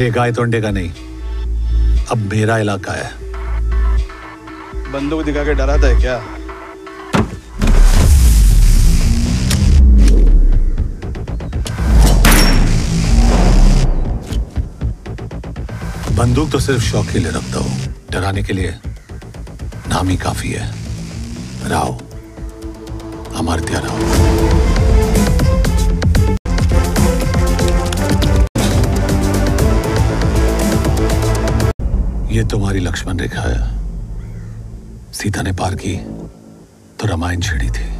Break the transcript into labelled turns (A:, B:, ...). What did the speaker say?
A: ये गाय तोंडे का नहीं। अब मेरा इलाका है।
B: बंदूक दिखा के डराता है क्या?
A: बंदूक तो सिर्फ़ शौक के लिए रखता हूँ। डराने के लिए नाम ही काफ़ी है। राव। अमर्त्य राव ये तुम्हारी लक्ष्मण रेखा है। सीता ने पार की तो रामायण छेड़ी थी।